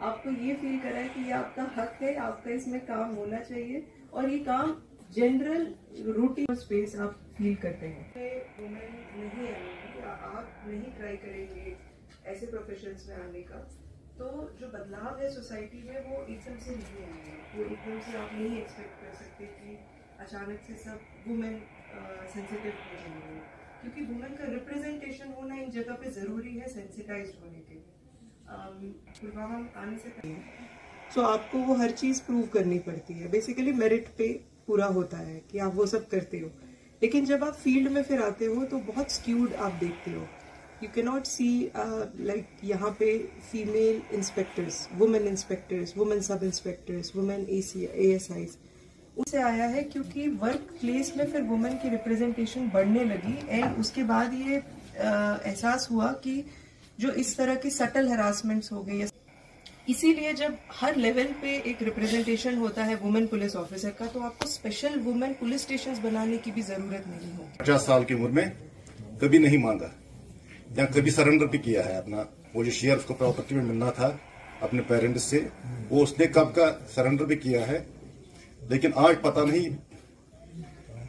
आपको ये फील कराए कि ये आपका हक है, आपका इसमें काम होना चाहिए और ये काम जनरल रूटीन स्पेस आप फील करते हैं। वुमेन नहीं आएँगी आप नहीं ट्राई करेंगे ऐसे प्रोफेशंस में आने का। तो जो बदलाव है सोसाइटी में, वो एकदम से नहीं आएगा। वो एकदम से आप नहीं एक्सपेक्ट कर सकते कि अचानक से सब वुमेन सेंसिटिव हो जाएँगे। क्योंकि वुमेन का रिप्रेजेंटेशन होना इन जगह पे ज़रूरी है सेंसिटाइज होने के लिए। से सो आपको वो हर चीज़ प्रूव करनी पड़ती है। बेसिकली मेरिट पे पूरा होता है कि आप वो सब करते हो। लेकिन जब आप फ़ील्ड में फिर आते हो तो बहुत स्क्यूड आप देखते हो। You can not see like यहाँ पे female inspectors women inspectors women sub inspectors women A C A S Is उससे आया है क्योंकि वर्क प्लेस में फिर वुमेन की रिप्रेजेंटेशन बढ़ने लगी। एंड उसके बाद ये एहसास हुआ कि जो इस तरह की सटल हरासमेंट्स हो गई इसीलिए जब हर लेवल पे एक रिप्रेजेंटेशन होता है वुमेन पुलिस ऑफिसर का तो आपको स्पेशल वुमेन पुलिस स्टेशन बनाने की भी ज़रूरत नहीं होगी। पचास साल की उम्र में कभी नहीं मांगा, या कभी सरेंडर भी किया है अपना। वो जो शेयर उसको प्रॉपर्टी में मिलना था अपने पेरेंट्स से, वो उसने कब का सरेंडर भी किया है, लेकिन आज पता नहीं।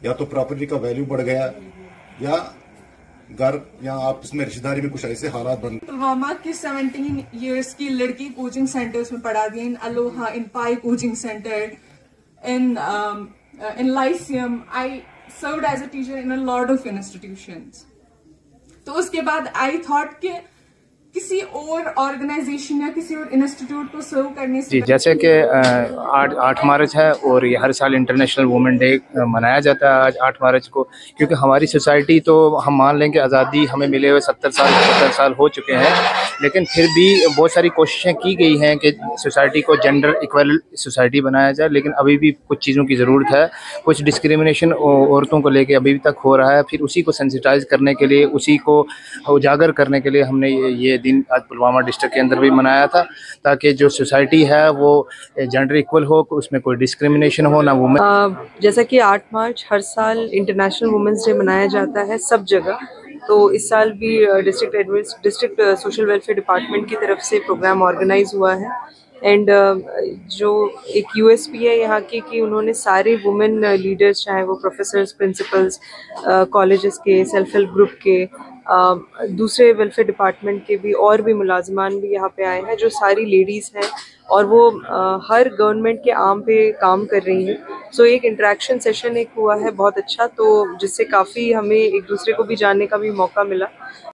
या तो प्रॉपर्टी का वैल्यू बढ़ गया, या घर या आप इसमें रिश्तेदारी में कुछ ऐसे हालात बन पुलवामा की 17 इयर्स की लड़की कोचिंग सेंटर्स में पढ़ा दी in Aloha in Pi coaching centre in in Lyceum I serve as a teacher in a lord of institution तो उसके बाद आई थॉट कि किसी और ऑर्गेनाइजेशन या किसी और इंस्टीट्यूट को सर्व करने से जी जैसे कि आठ आठ मार्च है और ये हर साल इंटरनेशनल वुमेन डे मनाया जाता है आज आठ मार्च को क्योंकि हमारी सोसाइटी तो हम मान लें कि आज़ादी हमें मिले हुए सत्तर साल सत्तर साल हो चुके हैं लेकिन फिर भी बहुत सारी कोशिशें की गई हैं कि सोसाइटी को जेंडर इक्वल सोसाइटी बनाया जाए लेकिन अभी भी कुछ चीज़ों की ज़रूरत है कुछ डिस्क्रिमिनेशन औरतों को लेकर अभी तक हो रहा है फिर उसी को सेंसिटाइज करने के लिए उसी को उजागर करने के लिए हमने ये दिन आज पुलवामा डिस्ट्रिक्ट के अंदर भी मनाया था, ताकि जो सोसाइटी है वो जेंडर इक्वल हो उसमें कोई डिस्क्रिमिनेशन हो, ना वुमेन जैसा कि 8 मार्च हर साल इंटरनेशनल वुमेंस डे मनाया जाता है सब जगह तो इस साल भी district district social welfare department की तरफ़ से प्रोग्राम ऑर्गेनाइज हुआ है। एंड जो एक यूएसपी है यहाँ की कि उन्होंने सारे वुमेन लीडर्स चाहे वो प्रोफेसर्स प्रिंसिपल्स कॉलेजेस के सेल्फ हेल्प ग्रुप के Uh, दूसरे वेलफेयर डिपार्टमेंट के भी और भी मुलाजमान भी यहाँ पे आए हैं जो सारी लेडीज़ हैं और वो आ, हर गवर्नमेंट के आम पे काम कर रही हैं। सो so, एक इंटरेक्शन सेशन एक हुआ है बहुत अच्छा तो जिससे काफ़ी हमें एक दूसरे को भी जानने का भी मौका मिला।